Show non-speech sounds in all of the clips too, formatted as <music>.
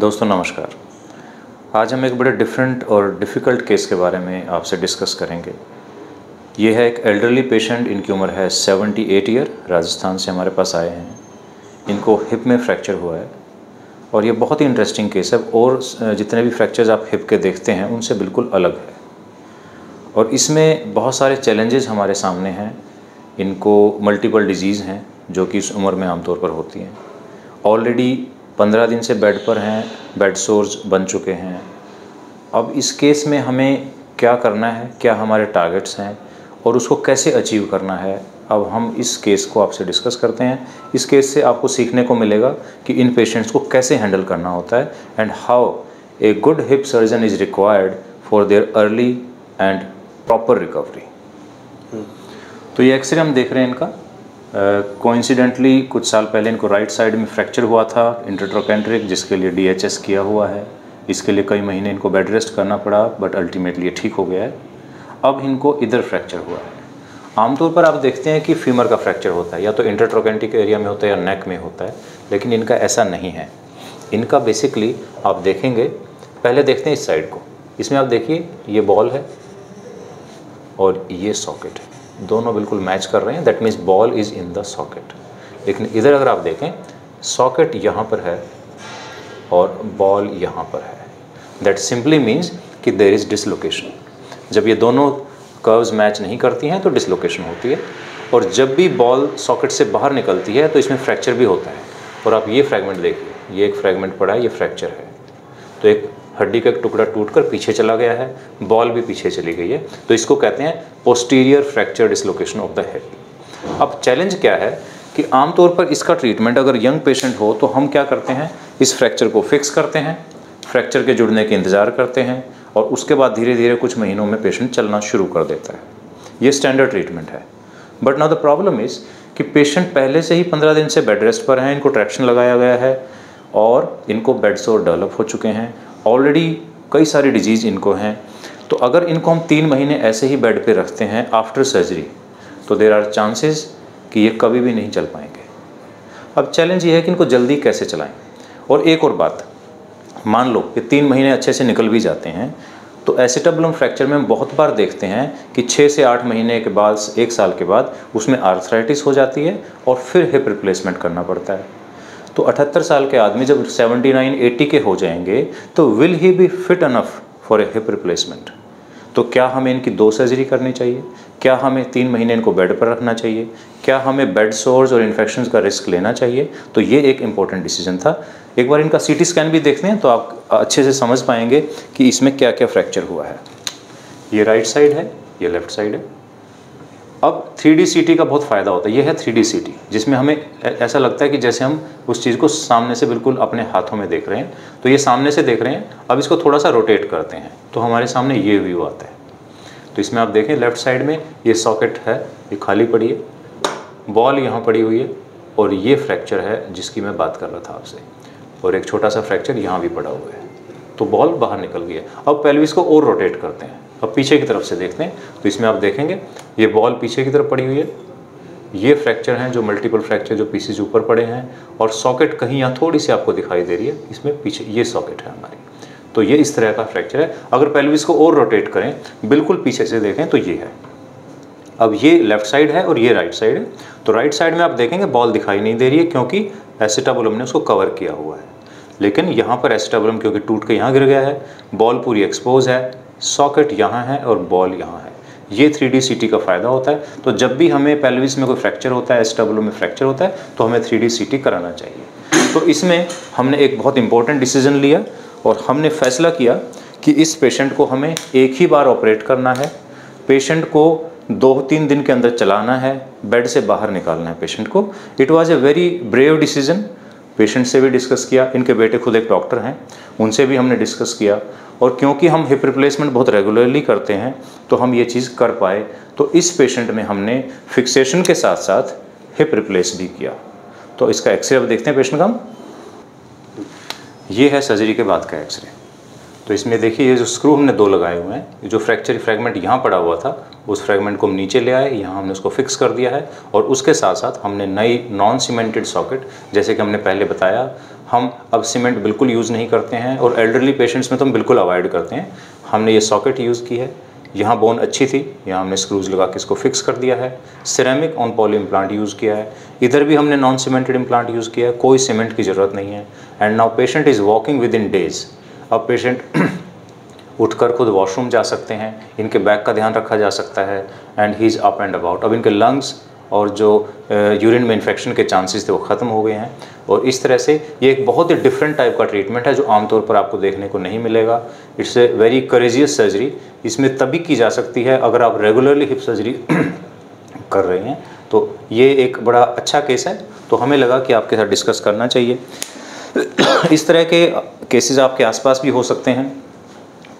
दोस्तों, नमस्कार। आज हम एक बड़े डिफरेंट और डिफ़िकल्ट केस के बारे में आपसे डिस्कस करेंगे। ये है एक एल्डरली पेशेंट इनकी उम्र है 78 ईयर राजस्थान से हमारे पास आए हैं। इनको हिप में फ्रैक्चर हुआ है और ये बहुत ही इंटरेस्टिंग केस है और जितने भी फ्रैक्चर्स आप हिप के देखते हैं, उनसे बिल्कुल अलग है। और इसमें बहुत सारे चैलेंजेस हमारे सामने हैं। इनको मल्टीपल डिज़ीज़ हैं, जो कि इस उम्र में आमतौर पर होती हैं। ऑलरेडी पंद्रह दिन से बेड पर हैं बेड सोर्स बन चुके हैं। अब इस केस में हमें क्या करना है? क्या हमारे टारगेट्स हैं? और उसको कैसे अचीव करना है? अब हम इस केस को आपसे डिस्कस करते हैं। इस केस से आपको सीखने को मिलेगा कि इन पेशेंट्स को कैसे हैंडल करना होता है and how a good hip surgeon is required for their early and proper recovery तो ये एक्सरे हम देख रहे हैं इनका। कोइंसिडेंटली uh, कुछ साल पहले इनको राइट साइड में फ्रैक्चर हुआ था इंटरट्रोकेंट्रिक जिसके लिए डीएचएस किया हुआ है। इसके लिए कई महीने इनको बेड रेस्ट करना पड़ा बट अल्टीमेटली ठीक हो गया है। अब इनको इधर फ्रैक्चर हुआ है। आमतौर पर आप देखते हैं कि फीमर का फ्रैक्चर होता है या तो इंटरट्रोकेंटिक एरिया में होता है या नेक में होता है लेकिन इनका ऐसा नहीं है। इनका बेसिकली आप देखेंगे पहले देखते हैं इस साइड को। इसमें आप देखिए ये बॉल है और ये सॉकेट है। दोनों बिल्कुल मैच कर रहे हैं। That means ball is in the socket लेकिन इधर अगर आप देखें सॉकेट यहाँ पर है और बॉल यहाँ पर है। दैट सिंपली मीन्स कि देर इज़ डिसलोकेशन जब ये दोनों कर्व्स मैच नहीं करती हैं तो डिसलोकेशन होती है। और जब भी बॉल सॉकेट से बाहर निकलती है तो इसमें फ्रैक्चर भी होता है। और आप ये फ्रैगमेंट देखिए। ये एक फ्रैगमेंट पड़ा है, ये फ्रैक्चर है। तो एक हड्डी का एक टुकड़ा टूटकर पीछे चला गया है, बॉल भी पीछे चली गई है। तो इसको कहते हैं posterior fracture dislocation of the head अब चैलेंज क्या है कि आमतौर पर इसका ट्रीटमेंट अगर यंग पेशेंट हो तो हम क्या करते हैं? इस फ्रैक्चर को फिक्स करते हैं फ्रैक्चर के जुड़ने के इंतज़ार करते हैं और उसके बाद धीरे धीरे कुछ महीनों में पेशेंट चलना शुरू कर देता है। ये स्टैंडर्ड ट्रीटमेंट है। But now the problem is कि पेशेंट पहले से ही पंद्रह दिन से बेड रेस्ट पर हैं, इनको ट्रैक्शन लगाया गया है और इनको बेड सोर डेवलप हो चुके हैं ऑलरेडी कई सारी डिज़ीज़ इनको हैं। तो अगर इनको हम तीन महीने ऐसे ही बेड पे रखते हैं आफ्टर सर्जरी तो देर आर चांसेस कि ये कभी भी नहीं चल पाएँगे। अब चैलेंज ये है कि इनको जल्दी कैसे चलाएँ? और एक और बात, मान लो कि तीन महीने अच्छे से निकल भी जाते हैं तो एसिटाबुलम फ्रैक्चर में हम बहुत बार देखते हैं कि छः से आठ महीने के बाद, एक साल के बाद उसमें आर्थराइटिस हो जाती है और फिर हिप रिप्लेसमेंट करना पड़ता है। तो 78 साल के आदमी जब 79 80 के हो जाएँगे तो will he be fit enough for a hip replacement तो क्या हमें इनकी दो सर्जरी करनी चाहिए? क्या हमें तीन महीने इनको बेड पर रखना चाहिए? क्या हमें बेड सोर्स और इन्फेक्शन का रिस्क लेना चाहिए? तो ये एक इंपॉर्टेंट डिसीज़न था। एक बार इनका सीटी स्कैन भी देखते हैं तो आप अच्छे से समझ पाएँगे कि इसमें क्या क्या फ्रैक्चर हुआ है। ये राइट साइड है, ये लेफ़्ट साइड है। अब थ्री डी सी टी का बहुत फ़ायदा होता है। ये है थ्री डी सी टी जिसमें हमें ऐसा लगता है कि जैसे हम उस चीज़ को सामने से बिल्कुल अपने हाथों में देख रहे हैं तो ये सामने से देख रहे हैं, अब इसको थोड़ा सा रोटेट करते हैं तो हमारे सामने ये व्यू आता है। तो इसमें आप देखें लेफ़्ट साइड में ये सॉकेट है, ये खाली पड़ी है बॉल यहाँ पड़ी हुई है, और ये फ्रैक्चर है जिसकी मैं बात कर रहा था आपसे, और एक छोटा सा फ्रैक्चर यहाँ भी पड़ा हुआ है। तो बॉल बाहर निकल गई है अब पेल्विस को और रोटेट करते हैं। अब पीछे की तरफ़ से देखते हैं। तो इसमें आप देखेंगे, ये बॉल पीछे की तरफ़ पड़ी हुई है। ये फ्रैक्चर हैं जो मल्टीपल फ्रैक्चर जो पीसीज ऊपर पड़े हैं। और सॉकेट कहीं यहाँ थोड़ी सी आपको दिखाई दे रही है। इसमें पीछे ये सॉकेट है हमारी। तो ये इस तरह का फ्रैक्चर है। अगर पेल्विस को और रोटेट करें, बिल्कुल पीछे से देखें तो ये है। अब ये लेफ़्ट साइड है और ये राइट साइड है। तो राइट साइड में आप देखेंगे बॉल दिखाई नहीं दे रही है क्योंकि एसिटाबुलम ने उसको कवर किया हुआ है। लेकिन यहाँ पर एसिटाबुलम क्योंकि टूट के यहाँ गिर गया है बॉल पूरी एक्सपोज है सॉकेट यहाँ है और बॉल यहाँ है। ये थ्री डी सी का फ़ायदा होता है। तो जब भी हमें पेल्विस में कोई फ्रैक्चर होता है एस में फ्रैक्चर होता है तो हमें थ्री डी सी कराना चाहिए। तो इसमें हमने एक बहुत इंपॉर्टेंट डिसीज़न लिया और हमने फैसला किया कि इस पेशेंट को हमें एक ही बार ऑपरेट करना है। पेशेंट को दो तीन दिन के अंदर चलाना है बेड से बाहर निकालना है पेशेंट को। It was a very brave decision patient से भी डिस्कस किया, इनके बेटे खुद एक डॉक्टर हैं, उनसे भी हमने डिस्कस किया। और क्योंकि हम हिप रिप्लेसमेंट बहुत रेगुलरली करते हैं तो हम ये चीज़ कर पाए तो इस पेशेंट में हमने फिक्सेशन के साथ साथ हिप रिप्लेस भी किया। तो इसका एक्सरे अब देखते हैं पेशेंट का हम। ये है सर्जरी के बाद का एक्सरे। तो इसमें देखिए, ये जो स्क्रू हमने दो लगाए हुए हैं जो फ्रैक्चर फ्रैगमेंट यहाँ पड़ा हुआ था, उस फ्रैगमेंट को हम नीचे ले आए, यहाँ हमने उसको फिक्स कर दिया है और उसके साथ साथ हमने नई नॉन सीमेंटेड सॉकेट जैसे कि हमने पहले बताया, हम अब सीमेंट बिल्कुल यूज़ नहीं करते हैं और एल्डरली पेशेंट्स में तो हम बिल्कुल अवॉइड करते हैं। हमने ये सॉकेट यूज़ की है, यहाँ बोन अच्छी थी, यहाँ हमने स्क्रूज लगा के इसको फिक्स कर दिया है ceramic on poly implant use किया है, इधर भी हमने नॉन सीमेंटेड इम्प्लांट यूज़ किया है, कोई सीमेंट की ज़रूरत नहीं है and now patient is walking within days अब पेशेंट <clears throat> उठकर खुद वॉशरूम जा सकते हैं, इनके बैक का ध्यान रखा जा सकता है and he is up and about अब इनके लंग्स और जो यूरिन में इन्फेक्शन के चांसेस थे वो ख़त्म हो गए हैं। और इस तरह से ये एक बहुत ही डिफरेंट टाइप का ट्रीटमेंट है, जो आमतौर पर आपको देखने को नहीं मिलेगा। It's a very courageous surgery इसमें तभी की जा सकती है अगर आप रेगुलरली हिप सर्जरी कर रहे हैं। तो ये एक बड़ा अच्छा केस है। तो हमें लगा कि आपके साथ डिस्कस करना चाहिए। इस तरह के केसेस आपके आसपास भी हो सकते हैं।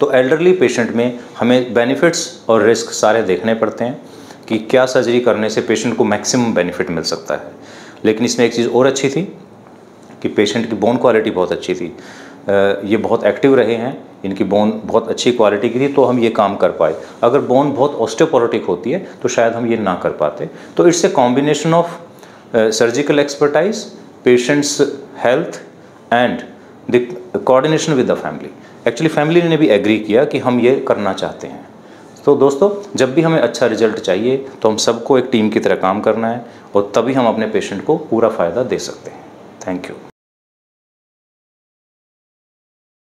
तो एल्डरली पेशेंट में हमें बेनिफिट्स और रिस्क सारे देखने पड़ते हैं कि क्या सर्जरी करने से पेशेंट को मैक्सिमम बेनिफिट मिल सकता है। लेकिन इसमें एक चीज़ और अच्छी थी कि पेशेंट की बोन क्वालिटी बहुत अच्छी थी। ये बहुत एक्टिव रहे हैं, इनकी बोन बहुत अच्छी क्वालिटी की थी तो हम ये काम कर पाए। अगर बोन बहुत ऑस्टियोपोरोटिक होती है तो शायद हम ये ना कर पाते। तो it's a combination of surgical expertise patients health and the coordination with the family actually family ने भी एग्री किया कि हम ये करना चाहते हैं। तो दोस्तों, जब भी हमें अच्छा रिज़ल्ट चाहिए तो हम सबको एक टीम की तरह काम करना है और तभी हम अपने पेशेंट को पूरा फ़ायदा दे सकते हैं। Thank you